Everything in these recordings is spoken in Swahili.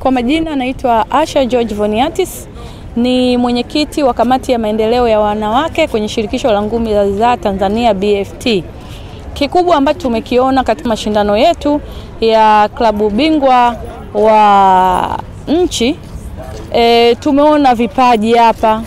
Kwa majina anaitwa Asha George Voniatis, ni mwenyekiti wa kamati ya maendeleo ya wanawake kwenye shirikisho la ngumi za ridhaa Tanzania BFT. Kikubwa ambacho tumekiona katika mashindano yetu ya klabu bingwa wa nchi e, tumeona vipaji hapa,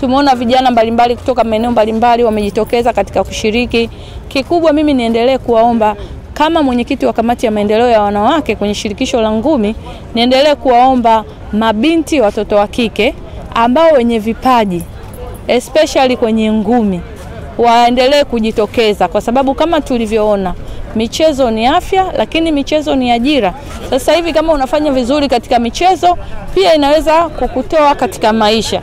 tumeona vijana mbalimbali kutoka maeneo mbalimbali wamejitokeza katika kushiriki. Kikubwa mimi niendelee kuwaomba kama mwenyekiti wa kamati ya maendeleo ya wanawake kwenye shirikisho la ngumi, niendelee kuwaomba mabinti, watoto wa kike ambao wenye vipaji especially kwenye ngumi waendelee kujitokeza, kwa sababu kama tulivyoona michezo ni afya, lakini michezo ni ajira. Sasa hivi kama unafanya vizuri katika michezo, pia inaweza kukutoa katika maisha.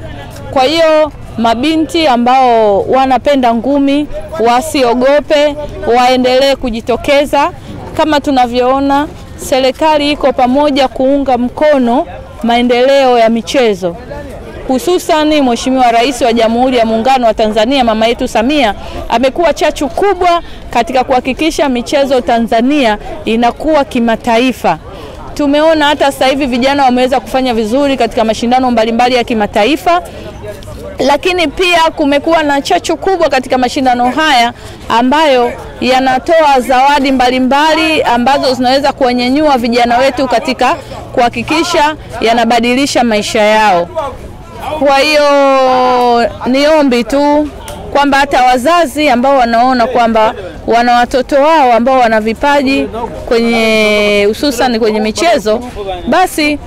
Kwa hiyo mabinti ambao wanapenda ngumi wasiogope, waendelee kujitokeza. Kama tunavyoona, serikali iko pamoja kuunga mkono maendeleo ya michezo hususani Mheshimiwa Rais wa Jamhuri ya Muungano wa Tanzania mama yetu Samia amekuwa chachu kubwa katika kuhakikisha michezo Tanzania inakuwa kimataifa. Tumeona hata sasa hivi vijana wameweza kufanya vizuri katika mashindano mbalimbali ya kimataifa, lakini pia kumekuwa na chachu kubwa katika mashindano haya ambayo yanatoa zawadi mbalimbali mbali ambazo zinaweza kuwanyanyua vijana wetu katika kuhakikisha yanabadilisha maisha yao. Kwa hiyo niombi tu kwamba hata wazazi ambao wanaona kwamba wana watoto wao ambao wana vipaji kwenye hususan kwenye michezo, basi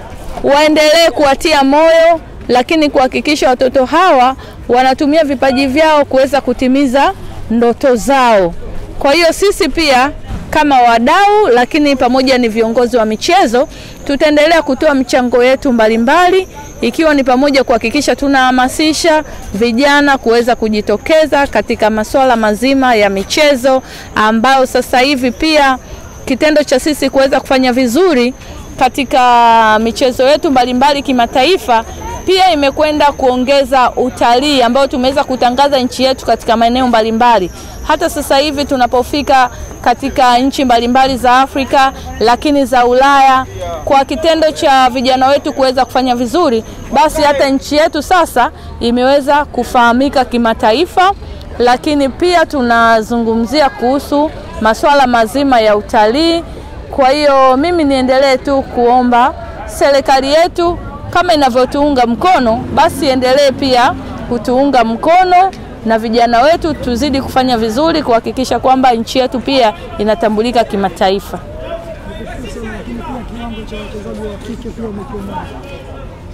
waendelee kuwatia moyo, lakini kuhakikisha watoto hawa wanatumia vipaji vyao kuweza kutimiza ndoto zao. Kwa hiyo sisi pia kama wadau, lakini pamoja ni viongozi wa michezo, tutaendelea kutoa mchango yetu mbalimbali ikiwa ni pamoja kuhakikisha tunahamasisha vijana kuweza kujitokeza katika masuala mazima ya michezo, ambayo sasa hivi pia kitendo cha sisi kuweza kufanya vizuri katika michezo yetu mbalimbali kimataifa pia imekwenda kuongeza utalii ambao tumeweza kutangaza nchi yetu katika maeneo mbalimbali. Hata sasa hivi tunapofika katika nchi mbalimbali za Afrika lakini za Ulaya, kwa kitendo cha vijana wetu kuweza kufanya vizuri, basi hata nchi yetu sasa imeweza kufahamika kimataifa. Lakini pia tunazungumzia kuhusu masuala mazima ya utalii. Kwa hiyo mimi niendelee tu kuomba serikali yetu kama inavyotuunga mkono, basi endelee pia kutuunga mkono na vijana wetu tuzidi kufanya vizuri kuhakikisha kwamba nchi yetu pia inatambulika kimataifa.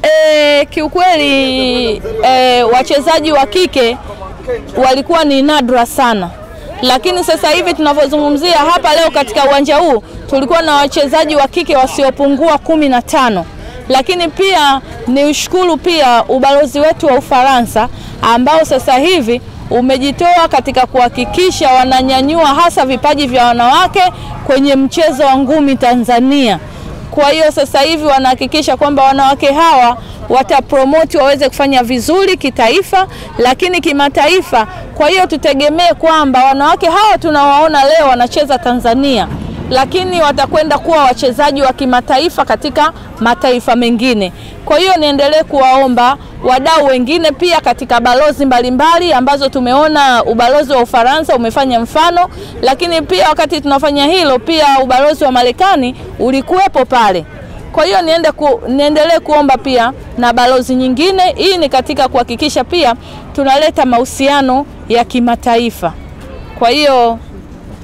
E, kiukweli e, wachezaji wa kike walikuwa ni nadra sana, lakini sasa hivi tunavyozungumzia hapa leo katika uwanja huu tulikuwa na wachezaji wa kike wasiopungua kumi na tano lakini pia ni ushukuru pia ubalozi wetu wa Ufaransa ambao sasa hivi umejitoa katika kuhakikisha wananyanyua hasa vipaji vya wanawake kwenye mchezo wa ngumi Tanzania. Kwa hiyo sasa hivi wanahakikisha kwamba wanawake hawa watapromoti waweze kufanya vizuri kitaifa, lakini kimataifa. Kwa hiyo tutegemee kwamba wanawake hawa tunawaona leo wanacheza Tanzania lakini watakwenda kuwa wachezaji wa kimataifa katika mataifa mengine. Kwa hiyo niendelee kuwaomba wadau wengine pia katika balozi mbalimbali mbali, ambazo tumeona ubalozi wa Ufaransa umefanya mfano, lakini pia wakati tunafanya hilo pia ubalozi wa Marekani ulikuwepo pale. Kwa hiyo niende ku, niendelee kuomba pia na balozi nyingine. Hii ni katika kuhakikisha pia tunaleta mahusiano ya kimataifa. Kwa hiyo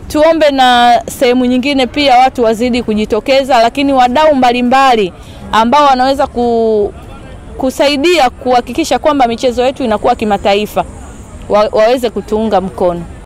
tuombe na sehemu nyingine pia watu wazidi kujitokeza, lakini wadau mbalimbali ambao wanaweza ku, kusaidia kuhakikisha kwamba michezo yetu inakuwa kimataifa wa, waweze kutuunga mkono.